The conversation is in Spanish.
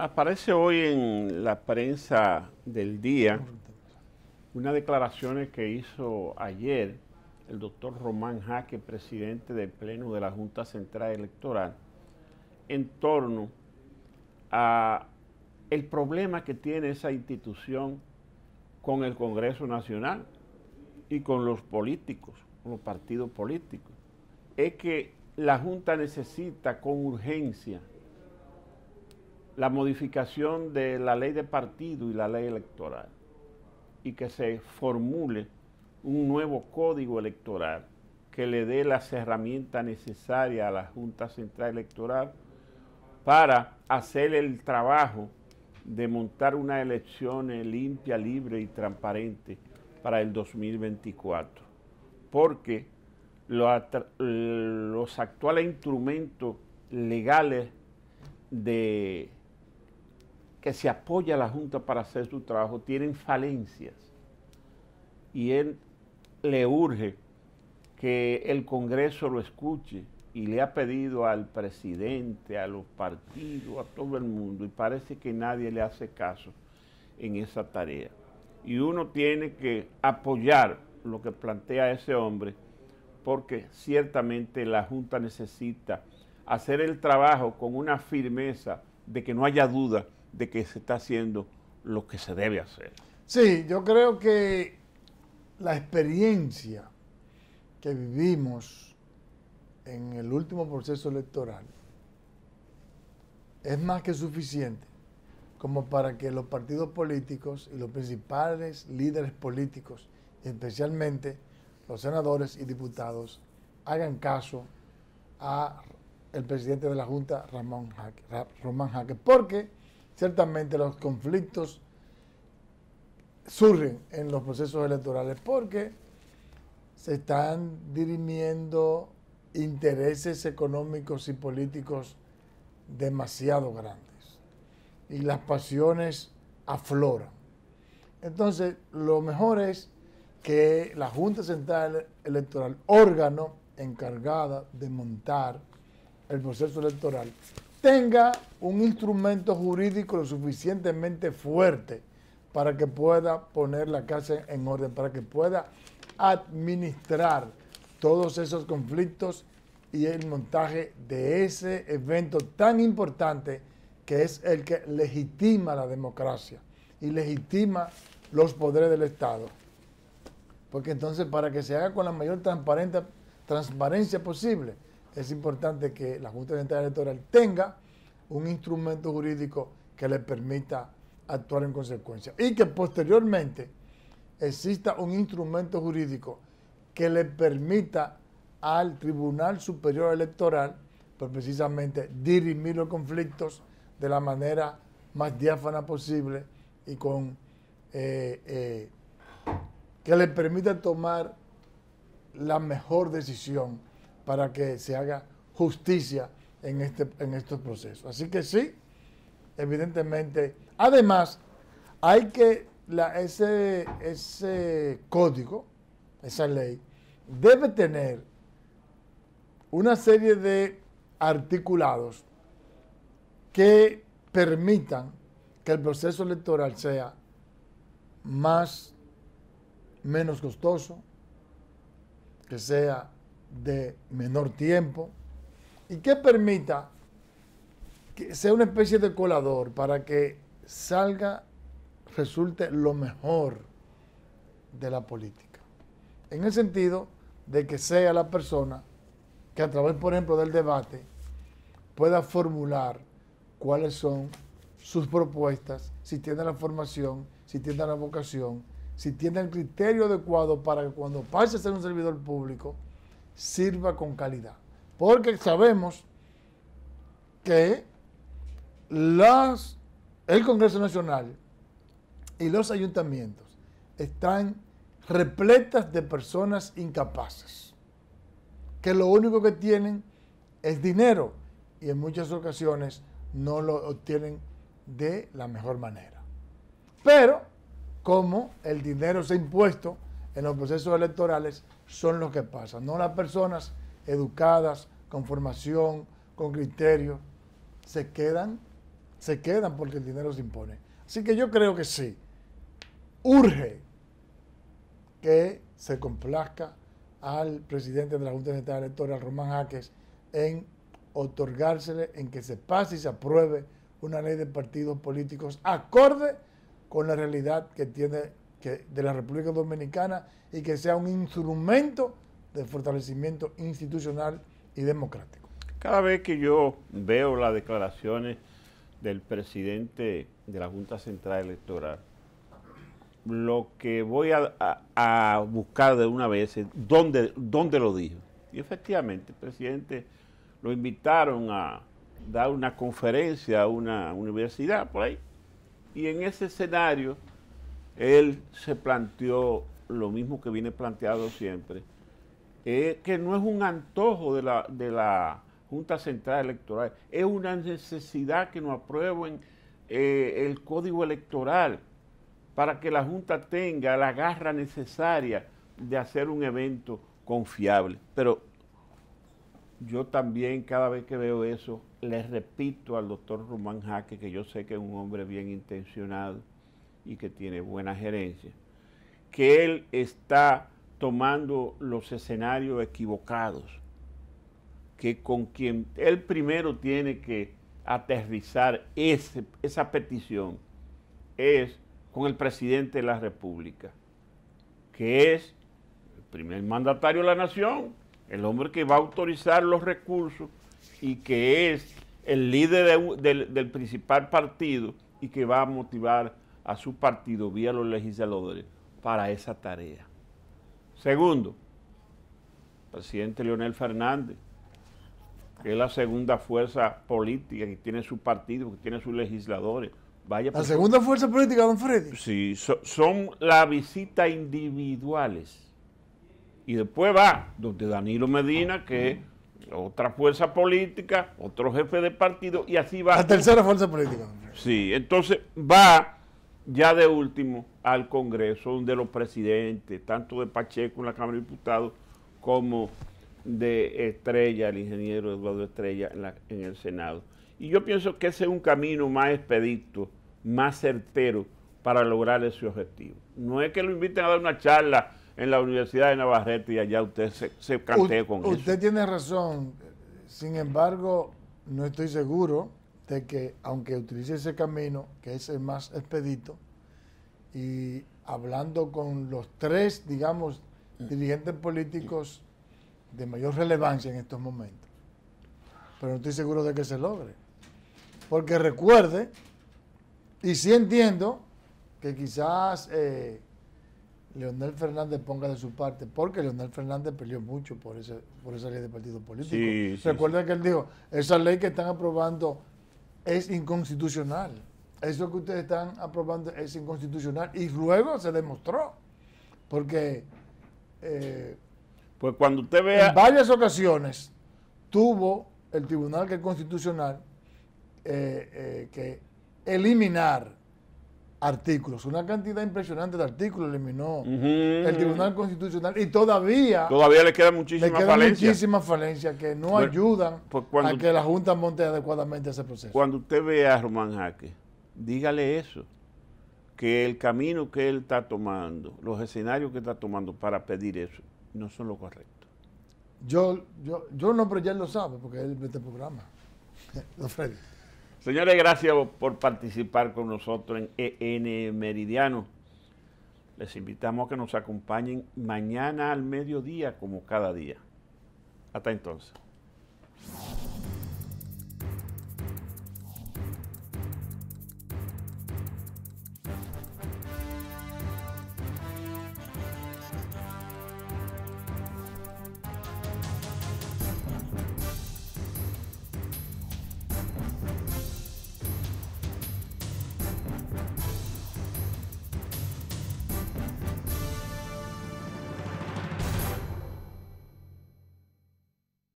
Aparece hoy en la prensa del día unas declaraciones que hizo ayer el doctor Román Jaque, presidente del Pleno de la Junta Central Electoral, en torno a el problema que tiene esa institución con el Congreso Nacional y con los políticos, con los partidos políticos. Es que la Junta necesita con urgencia la modificación de la ley de partido y la ley electoral y que se formule un nuevo código electoral que le dé las herramientas necesarias a la Junta Central Electoral para hacer el trabajo de montar una elección limpia, libre y transparente para el 2024. Porque los actuales instrumentos legales de que se apoya a la Junta para hacer su trabajo tienen falencias y él le urge que el Congreso lo escuche y le ha pedido al presidente, a los partidos, a todo el mundo y parece que nadie le hace caso en esa tarea. Y uno tiene que apoyar lo que plantea ese hombre porque ciertamente la Junta necesita hacer el trabajo con una firmeza de que no haya duda de que se está haciendo lo que se debe hacer. Sí, yo creo que la experiencia que vivimos en el último proceso electoral es más que suficiente como para que los partidos políticos y los principales líderes políticos, especialmente los senadores y diputados, hagan caso a el presidente de la Junta, Ramón Román Jaque, porque ciertamente los conflictos surgen en los procesos electorales porque se están dirimiendo intereses económicos y políticos demasiado grandes y las pasiones afloran. Entonces, lo mejor es que la Junta Central Electoral, órgano encargada de montar el proceso electoral, tenga un instrumento jurídico lo suficientemente fuerte para que pueda poner la casa en orden, para que pueda administrar todos esos conflictos y el montaje de ese evento tan importante que es el que legitima la democracia y legitima los poderes del Estado. Porque entonces para que se haga con la mayor transparencia posible, es importante que la Junta Central Electoral tenga un instrumento jurídico que le permita actuar en consecuencia y que posteriormente exista un instrumento jurídico que le permita al Tribunal Superior Electoral, pues precisamente dirimir los conflictos de la manera más diáfana posible y con eh, eh, que le permita tomar la mejor decisión para que se haga justicia en, este, en estos procesos. Así que sí, evidentemente. Además, hay que, ese, ese código, esa ley, debe tener una serie de articulados que permitan que el proceso electoral sea más, menos costoso, que sea de menor tiempo y que permita que sea una especie de colador para que salga, resulte lo mejor de la política. En el sentido de que sea la persona que a través, por ejemplo, del debate pueda formular cuáles son sus propuestas, si tiene la formación, si tiene la vocación, si tiene el criterio adecuado para que cuando pase a ser un servidor público, sirva con calidad. Porque sabemos que las, el Congreso Nacional y los ayuntamientos están repletas de personas incapaces, que lo único que tienen es dinero y en muchas ocasiones no lo obtienen de la mejor manera. Pero como el dinero se ha impuesto en los procesos electorales, son los que pasan, no las personas educadas, con formación, con criterio, se quedan se quedan porque el dinero se impone. Así que yo creo que sí, urge que se complazca al presidente de la Junta Electoral, Román Jaques, en otorgársele, en que se pase y se apruebe una ley de partidos políticos acorde con la realidad que tiene que, de la República Dominicana y que sea un instrumento de fortalecimiento institucional y democrático. Cada vez que yo veo las declaraciones del presidente de la Junta Central Electoral, lo que voy a, buscar de una vez es dónde, dónde lo dijo. Y efectivamente, el presidente lo invitaron a dar una conferencia a una universidad por ahí. Y en ese escenario, él se planteó lo mismo que viene planteado siempre, que no es un antojo de la, de la Junta Central Electoral, es una necesidad que nos aprueben eh, el código electoral para que la Junta tenga la garra necesaria de hacer un evento confiable. Pero yo también cada vez que veo eso, le repito al doctor Román Jaque, que yo sé que es un hombre bien intencionado y que tiene buena gerencia, que él está tomando los escenarios equivocados, que con quien él primero tiene que aterrizar esa petición es con el presidente de la República, que es el primer mandatario de la nación, el hombre que va a autorizar los recursos y que es el líder del, principal partido y que va a motivar a su partido vía los legisladores para esa tarea. Segundo, presidente Leonel Fernández, que es la segunda fuerza política que tiene su partido, que tiene sus legisladores. Vaya ¿La segunda fuerza política, don Freddy? Sí, son las visitas individuales y después va donde Danilo Medina, que es otra fuerza política, otro jefe de partido, y así va. La tercera fuerza política. Sí, entonces va ya de último al Congreso, donde los presidentes, tanto de Pacheco en la Cámara de Diputados, como de Estrella, el ingeniero Eduardo Estrella en, en el Senado. Y yo pienso que ese es un camino más expedito, más certero para lograr ese objetivo. No es que lo inviten a dar una charla en la Universidad de Navarrete y allá usted se, se con eso. Usted tiene razón. Sin embargo, no estoy seguro de que, aunque utilice ese camino, que es el más expedito, y hablando con los tres, digamos, dirigentes políticos de mayor relevancia en estos momentos, pero no estoy seguro de que se logre. Porque recuerde, y sí entiendo que quizás eh, Leonel Fernández ponga de su parte, porque Leonel Fernández peleó mucho por, ese, por esa ley de partido político. Sí, Recuerden que él dijo, esa ley que están aprobando es inconstitucional. Eso que ustedes están aprobando es inconstitucional. Y luego se demostró. Porque... Eh, pues cuando usted vea... En varias ocasiones tuvo el Tribunal que es constitucional eh, eh, que eliminar artículos, una cantidad impresionante de artículos eliminó el Tribunal Constitucional y todavía todavía le queda muchísimas falencias muchísimas falencias que no ayudan pues a que la Junta monte adecuadamente ese proceso. Cuando usted ve a Román Jaque, dígale eso, que el camino que él está tomando, los escenarios que está tomando para pedir eso, no son lo correcto. Yo, yo, yo no, pero ya él lo sabe, porque él ve este programa. Freddy. Señores, gracias por participar con nosotros en EN Meridiano. Les invitamos a que nos acompañen mañana al mediodía como cada día. Hasta entonces.